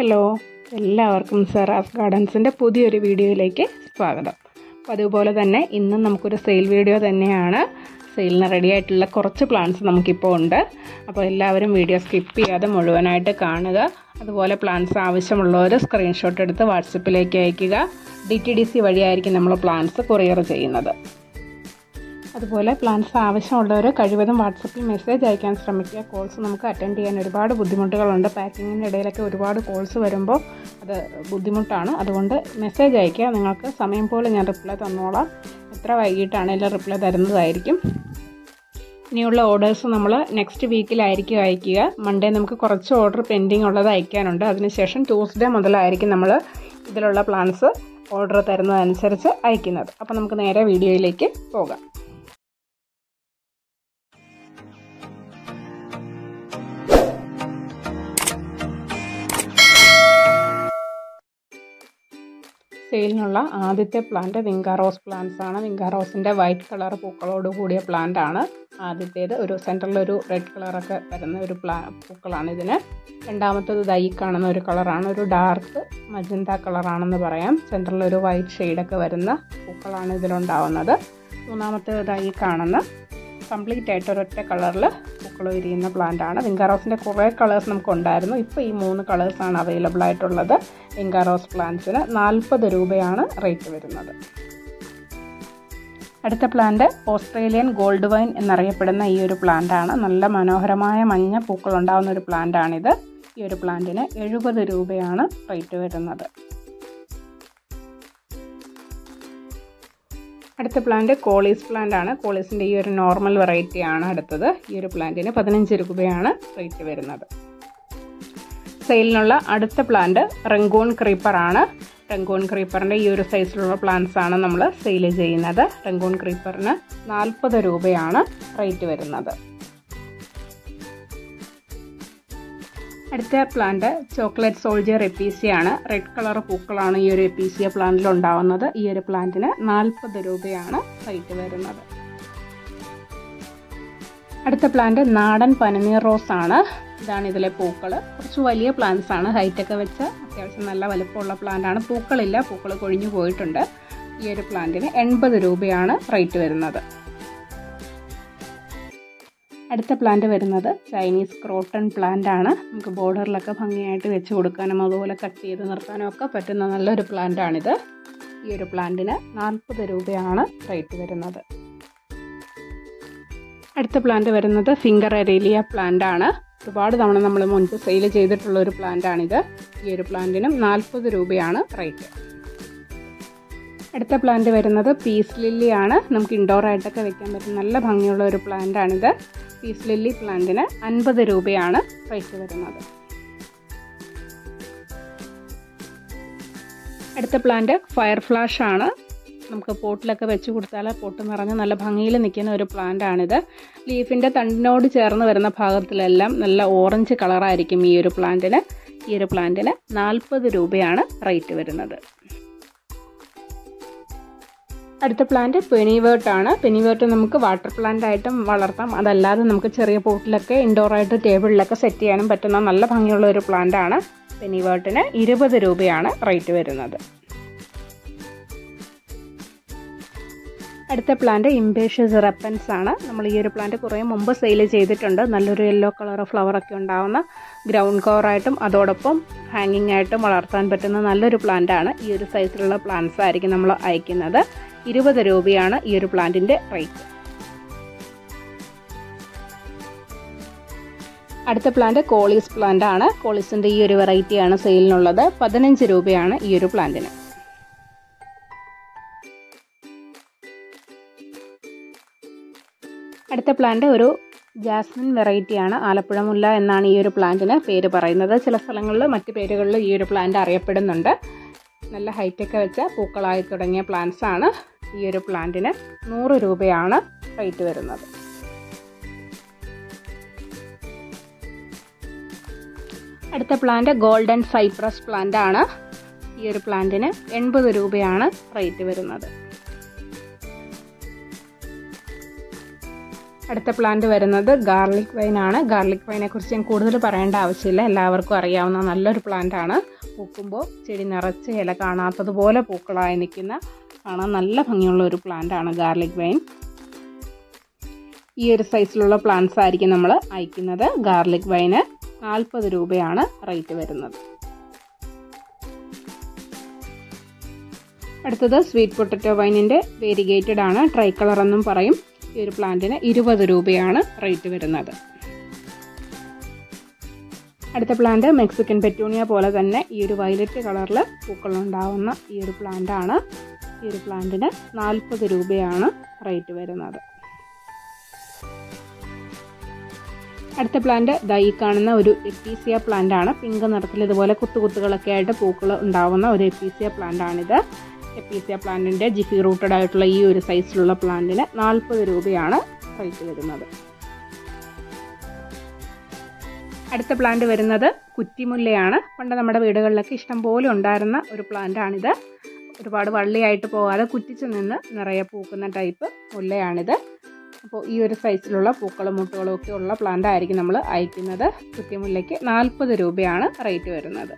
Hello എല്ലാവർക്കും സെറാസ് ഗാർഡൻസിന്റെ പുതിയൊരു വീഡിയോയിലേക്ക് സ്വാഗതം. അപ്പോൾ അതുപോലെ തന്നെ ഇന്നും നമുക്കൊരു സെയിൽ വീഡിയോ തന്നെയാണ്. സെയിലിന് റെഡി ആയിട്ടുള്ള കുറച്ച് പ്ലാൻസ് നമുക്കിപ്പോൾ ഉണ്ട്. അപ്പോൾ എല്ലാവരും വീഡിയോ സ്കിപ്പ് ചെയ്യാതെ മുഴുവനായിട്ട് കാണുക. അതുപോലെ പ്ലാന്റ്സ് ആവശ്യമുള്ളവർ സ്ക്രീൻഷോട്ട് എടുത്ത് വാട്സപ്പിലേക്ക് അയയ്ക്കുക ഡി ടി ഡി സി വഴിയായിരിക്കും നമ്മൾ പ്ലാന്റ്സ് കൊറിയർ ചെയ്യുന്നത്. അതുപോലെ പ്ലാൻസ് ആവശ്യമുള്ളവർ കഴിവതും വാട്സപ്പിൽ മെസ്സേജ് അയക്കാൻ ശ്രമിക്കുക. കോൾസ് നമുക്ക് അറ്റൻഡ് ചെയ്യാൻ ഒരുപാട് ബുദ്ധിമുട്ടുകളുണ്ട്. പാക്കിങ്ങിന്റെ ഇടയിലൊക്കെ ഒരുപാട് കോൾസ് വരുമ്പോൾ അത് ബുദ്ധിമുട്ടാണ്. അതുകൊണ്ട് മെസ്സേജ് അയക്കുക നിങ്ങൾക്ക് സമയം പോലെ ഞാൻ റിപ്ലൈ തന്നോളാം. എത്ര വൈകിട്ടാണെങ്കിലും റിപ്ലൈ തരുന്നതായിരിക്കും. ഇനിയുള്ള ഓർഡേഴ്സ് നമ്മൾ നെക്സ്റ്റ് വീക്കിലായിരിക്കും അയക്കുക മൺഡേ നമുക്ക് കുറച്ച് ഓർഡർ പെൻഡിങ് ഉള്ളത് അയക്കാനുണ്ട് അതിനുശേഷം ട്യൂസ്ഡേ മുതലായിരിക്കും നമ്മൾ ഇതിലുള്ള പ്ലാൻസ് ഓർഡർ തരുന്നതനുസരിച്ച് അയക്കുന്നത് അപ്പോൾ നമുക്ക് നേരെ വീഡിയോയിലേക്ക് പോകാം. സെയിലിനുള്ള ആദ്യത്തെ പ്ലാന്റ് വിങ്കാ റോസ് പ്ലാന്റ്സ് ആണ്. വിങ്കാ റോസിന്റെ വൈറ്റ് കളർ പൂക്കളോട് കൂടിയ പ്ലാന്റ് ആണ്. ആദ്യത്തേത് ഒരു സെന്ററിൽ ഒരു റെഡ് കളറൊക്കെ വരുന്ന ഒരു പ്ലാ പൂക്കളാണ് ഇതിന്. രണ്ടാമത്തേത് ദൈ കാണുന്ന ഒരു കളറാണ് ഒരു ഡാർക്ക് മജന്ത കളറാണെന്ന് പറയാം. സെന്ററിൽ ഒരു വൈറ്റ് ഷെയ്ഡൊക്കെ വരുന്ന പൂക്കളാണ് ഇതിലുണ്ടാവുന്നത്. മൂന്നാമത്തേത് ദൈ കാണുന്ന കംപ്ലീറ്റ് ആയിട്ട് ഒരൊറ്റ കളറിൽ പൂക്കൾ ഇരിയുന്ന പ്ലാന്റ് ആണ്. വിങ്കാറോസിന്റെ കുറേ കളേഴ്സ് നമുക്ക് ഉണ്ടായിരുന്നു ഇപ്പോൾ ഈ മൂന്ന് കളേഴ്സാണ് അവൈലബിൾ ആയിട്ടുള്ളത്. വിങ്കാറോസ് പ്ലാന്റ്സിന് നാൽപ്പത് രൂപയാണ് റേറ്റ് വരുന്നത്. അടുത്ത പ്ലാന്റ് ഓസ്ട്രേലിയൻ ഗോൾഡ് വൈൻ എന്നറിയപ്പെടുന്ന ഈ ഒരു പ്ലാന്റ് ആണ്. നല്ല മനോഹരമായ മഞ്ഞ പൂക്കൾ ഉണ്ടാകുന്ന ഒരു പ്ലാന്റ് ആണിത്. ഈ ഒരു പ്ലാന്റിന് എഴുപത് രൂപയാണ് റേറ്റ് വരുന്നത്. അടുത്ത പ്ലാന്റ് കോളീസ് പ്ലാന്റ് ആണ്. കോളീസിന്റെ ഈ ഒരു നോർമൽ വെറൈറ്റി ആണ് അടുത്തത്. ഈ ഒരു പ്ലാന്റിന് പതിനഞ്ച് രൂപയാണ് റേറ്റ് വരുന്നത്. സെയിലിനുള്ള അടുത്ത പ്ലാന്റ് റെങ്കോൺ ക്രീപ്പർ ആണ്. റെങ്കോൺ ക്രീപ്പറിന്റെ ഈ ഒരു സൈസിലുള്ള പ്ലാന്റ്സ് ആണ് നമ്മൾ സെയിൽ ചെയ്യുന്നത്. റെങ്കോൺ ക്രീപ്പറിന് നാൽപ്പത് രൂപയാണ് റേറ്റ് വരുന്നത്. അടുത്ത പ്ലാന്റ് ചോക്ലേറ്റ് സോൾജിയർ എപ്പീസിയാണ് റെഡ് കളർ പൂക്കളാണ് ഈ ഒരു എപ്പീസിയ പ്ലാന്റിൽ ഉണ്ടാവുന്നത്. ഈ ഒരു പ്ലാന്റിന് നാൽപ്പത് രൂപയാണ് റേറ്റ് വരുന്നത്. അടുത്ത പ്ലാന്റ് നാടൻ പനിനീർ റോസ് ആണ്. ഇതാണ് ഇതിലെ പൂക്കൾ കുറച്ച് വലിയ പ്ലാന്റ്സ് ആണ് ഹൈറ്റൊക്കെ വെച്ച്. അത്യാവശ്യം നല്ല വലുപ്പമുള്ള പ്ലാന്റാണ് പൂക്കളില്ല. പൂക്കൾ കൊഴിഞ്ഞു പോയിട്ടുണ്ട്. ഈ ഒരു പ്ലാന്റിന് എൺപത് രൂപയാണ് റേറ്റ് വരുന്നത്. അടുത്ത പ്ലാന്റ് വരുന്നത് ചൈനീസ് ക്രോട്ടൺ പ്ലാന്റ് ആണ്. നമുക്ക് ബോർഡറിലൊക്കെ ഭംഗിയായിട്ട് വെച്ച് കൊടുക്കാനും അതുപോലെ കട്ട് ചെയ്ത് നിർത്താനും ഒക്കെ പറ്റുന്ന നല്ലൊരു പ്ലാന്റ് ആണിത്. ഈ ഒരു പ്ലാന്റിന് നാൽപ്പത് രൂപയാണ് റേറ്റ് വരുന്നത്. അടുത്ത പ്ലാന്റ് വരുന്നത് ഫിംഗർ എരേലിയ പ്ലാന്റ് ആണ്. ഒരുപാട് തവണ നമ്മൾ മുൻപ് സെയിൽ ചെയ്തിട്ടുള്ള ഒരു പ്ലാന്റ് ആണിത്. ഈ ഒരു പ്ലാന്റിനും നാൽപ്പത് രൂപയാണ് റേറ്റ് അടുത്ത പ്ലാന്റ് വരുന്നത് പീസ് ലില്ലി ആണ്. നമുക്ക് ഇൻഡോർ ആയിട്ടൊക്കെ വെക്കാൻ പറ്റുന്ന നല്ല ഭംഗിയുള്ള ഒരു പ്ലാന്റ് ആണിത്. പീസ് ലില്ലി പ്ലാന്റിന് അൻപത് രൂപയാണ് റേറ്റ് വരുന്നത്. അടുത്ത പ്ലാന്റ് ഫയർ ഫ്ലാഷ് ആണ്. നമുക്ക് പോട്ടിലൊക്കെ വെച്ച് കൊടുത്താൽ പോട്ട് നിറഞ്ഞ് നല്ല ഭംഗിയിൽ നിൽക്കുന്ന ഒരു പ്ലാന്റ് ആണിത്. ലീഫിന്റെ തണ്ടിനോട് ചേർന്ന് വരുന്ന ഭാഗത്തിലെല്ലാം നല്ല ഓറഞ്ച് കളറായിരിക്കും ഈ ഒരു പ്ലാന്റിന് ഈ ഒരു പ്ലാന്റിന് നാൽപ്പത് രൂപയാണ് റേറ്റ് വരുന്നത്. അടുത്ത പ്ലാന്റ് പെനിവേർട്ട് ആണ്. പെനിവേർട്ട് നമുക്ക് വാട്ടർ പ്ലാന്റ് ആയിട്ടും വളർത്താം. അതല്ലാതെ നമുക്ക് ചെറിയ പോട്ടിലൊക്കെ ഇൻഡോർ ആയിട്ട് ടേബിളിലൊക്കെ സെറ്റ് ചെയ്യാനും പറ്റുന്ന നല്ല ഭംഗിയുള്ള ഒരു പ്ലാന്റ് ആണ്. പെനിവേർട്ടിന് ഇരുപത് രൂപയാണ് റേറ്റ് വരുന്നത്. അടുത്ത പ്ലാന്റ് ഇംബേഷ്യസ് റെപ്പൻസ് ആണ്. നമ്മൾ ഈ ഒരു പ്ലാന്റ് കുറേ മുമ്പ് സെയിൽ ചെയ്തിട്ടുണ്ട്. നല്ലൊരു യെല്ലോ കളർ ഫ്ലവർ ഒക്കെ ഉണ്ടാവുന്ന ഗ്രൗണ്ട് കവറായിട്ടും അതോടൊപ്പം ഹാങ്ങിങ് ആയിട്ടും വളർത്താൻ പറ്റുന്ന നല്ലൊരു പ്ലാന്റ് ആണ്. ഈ ഒരു സൈസിലുള്ള പ്ലാന്റ്സ് ആയിരിക്കും നമ്മൾ അയക്കുന്നത്. ഇരുപത് രൂപയാണ് ഈ ഒരു പ്ലാന്റിന്റെ റേറ്റ് അടുത്ത പ്ലാന്റ് കോളീസ് പ്ലാന്റ് ആണ്. കോളീസിന്റെ ഈ ഒരു വെറൈറ്റിയാണ് സെയിലിനുള്ളത് പതിനഞ്ച് രൂപയാണ് ഈ ഒരു പ്ലാന്റിന് അടുത്ത പ്ലാന്റ് ഒരു ജാസ്മിൻ വെറൈറ്റിയാണ് ആലപ്പുഴ മുല്ല എന്നാണ് ഈ ഒരു പ്ലാന്റിന് പേര് പറയുന്നത്. ചില സ്ഥലങ്ങളിൽ മറ്റു പേരുകളിൽ ഈ ഒരു പ്ലാന്റ് അറിയപ്പെടുന്നുണ്ട്. നല്ല ഹൈറ്റൊക്കെ വെച്ച പൂക്കളായി തുടങ്ങിയ പ്ലാന്റ്സ് ആണ്. ഈ ഒരു പ്ലാന്റിന് നൂറ് രൂപയാണ് റേറ്റ് വരുന്നത്. അടുത്ത പ്ലാന്റ് ഗോൾഡൻ സൈപ്രസ് പ്ലാന്റ് ആണ് ഈ ഒരു പ്ലാന്റിന് എൺപത് രൂപയാണ് റേറ്റ് വരുന്നത്. അടുത്ത പ്ലാന്റ് വരുന്നത് ഗാർലിക് വൈൻ ആണ്. ഗാർലിക് വൈനെ കുറിച്ച് ഞാൻ കൂടുതൽ പറയേണ്ട ആവശ്യമില്ല. എല്ലാവർക്കും അറിയാവുന്ന നല്ലൊരു പ്ലാന്റ് ആണ് പൂക്കുമ്പോൾ ചെടി നിറച്ച് ഇല കാണാത്തതുപോലെ പൂക്കളായി നിൽക്കുന്ന കാണാൻ നല്ല ഭംഗിയുള്ള ഒരു പ്ലാന്റ് ആണ് ഗാർലിക് വൈൻ ഈ ഒരു സൈസിലുള്ള പ്ലാന്റ്സ് ആയിരിക്കും നമ്മൾ അയക്കുന്നത്. ഗാർലിക് വൈന് നാൽപ്പത് രൂപയാണ് റേറ്റ് വരുന്നത്. അടുത്തത് സ്വീറ്റ് പൊട്ടറ്റോ വൈനിന്റെ വേരിഗേറ്റഡ് ആണ്. ട്രൈ കളർ എന്നും പറയും. ഈ ഒരു പ്ലാന്റിന് ഇരുപത് രൂപയാണ് റേറ്റ് വരുന്നത്. അടുത്ത പ്ലാന്റ് മെക്സിക്കൻ പെറ്റൂണിയ പോലെ തന്നെ ഈ ഒരു വയലറ്റ് കളറിൽ പൂക്കളുണ്ടാവുന്ന ഈ ഒരു പ്ലാന്റ് ആണ്. ഈ ഒരു പ്ലാന്റിന് നാൽപ്പത് രൂപയാണ് റേറ്റ് വരുന്നത്. അടുത്ത പ്ലാന്റ് ദാ ഈ കാണുന്ന ഒരു എപ്പീസിയ പ്ലാന്റ് ആണ് പിങ്ക് നിറത്തിൽ ഇതുപോലെ കുത്തുകുത്തുകളൊക്കെ ആയിട്ട് പൂക്കൾ ഉണ്ടാവുന്ന ഒരു എപ്പീസിയ പ്ലാന്റ് ആണിത് എപ്പീസിയ പ്ലാന്റിന്റെ ജിഫി റൂട്ടഡ് ആയിട്ടുള്ള ഈ ഒരു സൈസിലുള്ള പ്ലാന്റിന് നാൽപ്പത് രൂപയാണ് റേറ്റ് വരുന്നത്. അടുത്ത പ്ലാന്റ് വരുന്നത് കുറ്റിമുല്ലയാണ്. പണ്ട് നമ്മുടെ വീടുകളിലൊക്കെ ഇഷ്ടം പോലെ ഉണ്ടായിരുന്ന ഒരു പ്ലാന്റ് ആണിത് ഒരുപാട് വള്ളിയായിട്ട് പോകാതെ കുറ്റിച്ച് നിന്ന് നിറയെ പൂക്കുന്ന ടൈപ്പ് മുല്ലയാണിത്. അപ്പോൾ ഈ ഒരു സൈസിലുള്ള പൂക്കളും മുട്ടുകളും ഒക്കെ ഉള്ള പ്ലാന്റ് ആയിരിക്കും നമ്മൾ അയക്കുന്നത്. കുറ്റിമുല്ലയ്ക്ക് നാൽപ്പത് രൂപയാണ് റേറ്റ് വരുന്നത്.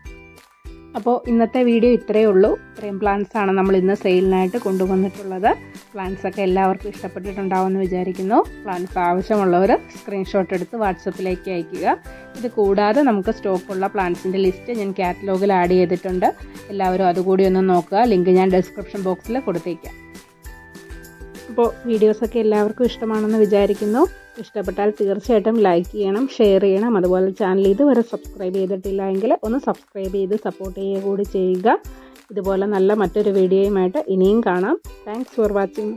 അപ്പോൾ ഇന്നത്തെ വീഡിയോ ഇത്രയേ ഉള്ളൂ. ഇത്രയും പ്ലാന്റ്സ് ആണ് നമ്മൾ ഇന്ന് സെയിലിനായിട്ട് കൊണ്ടുവന്നിട്ടുള്ളത്. പ്ലാന്റ്സ് ഒക്കെ എല്ലാവർക്കും ഇഷ്ടപ്പെട്ടിട്ടുണ്ടാവുമെന്ന് വിചാരിക്കുന്നു. പ്ലാന്റ്സ് ആവശ്യമുള്ളവർ സ്ക്രീൻഷോട്ട് എടുത്ത് വാട്സപ്പിലേക്ക് അയയ്ക്കുക. ഇത് കൂടാതെ നമുക്ക് സ്റ്റോക്കുള്ള പ്ലാന്റ്സിന്റെ ലിസ്റ്റ് ഞാൻ കാറ്റലോഗിൽ ആഡ് ചെയ്തിട്ടുണ്ട്. എല്ലാവരും അതുകൂടി ഒന്ന് നോക്കുക. ലിങ്ക് ഞാൻ ഡിസ്ക്രിപ്ഷൻ ബോക്സിൽ കൊടുത്തേക്കാം. അപ്പോൾ വീഡിയോസൊക്കെ എല്ലാവർക്കും ഇഷ്ടമാണെന്ന് വിചാരിക്കുന്നു. ഇഷ്ടപ്പെട്ടാൽ തീർച്ചയായിട്ടും ലൈക്ക് ചെയ്യണം ഷെയർ ചെയ്യണം. അതുപോലെ ചാനൽ ഇതുവരെ സബ്സ്ക്രൈബ് ചെയ്തിട്ടില്ല എങ്കിൽ ഒന്ന് സബ്സ്ക്രൈബ് ചെയ്ത് സപ്പോർട്ട് ചെയ്യുക കൂടി ചെയ്യുക. ഇതുപോലെ നല്ല മറ്റൊരു വീഡിയോയുമായിട്ട് ഇനിയും കാണാം. Thanks for watching